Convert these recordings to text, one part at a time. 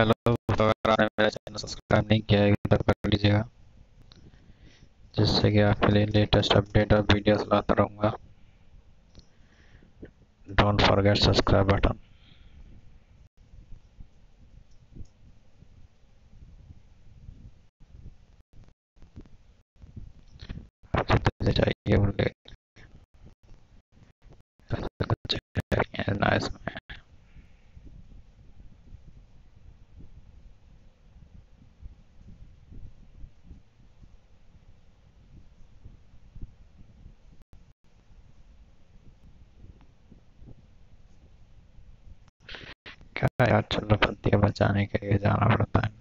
Hello अगर आपने मेरा चैनल सब्सक्राइब नहीं किया है तो कर लीजिएगा। जिससे कि आपके लिए लेटेस्ट अपडेट और वीडियोस लाता रहूँगा। डोंट फॉरगेट सब्सक्राइब बटन चाहिए नाइस क्या यार पत्तियाँ बचाने के लिए जाना पड़ता है।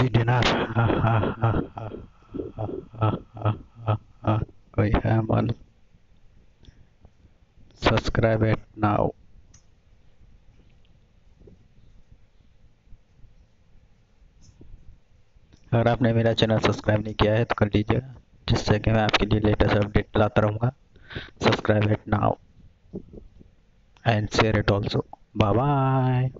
पबजी डिनर कोई है मल सब्सक्राइब एट नाउ अगर आपने मेरा चैनल सब्सक्राइब नहीं किया है तो कर लीजिएगा जिससे कि मैं आपके लिए लेटेस्ट अपडेट लाता रहूँगा। Subscribe it now and share it also bye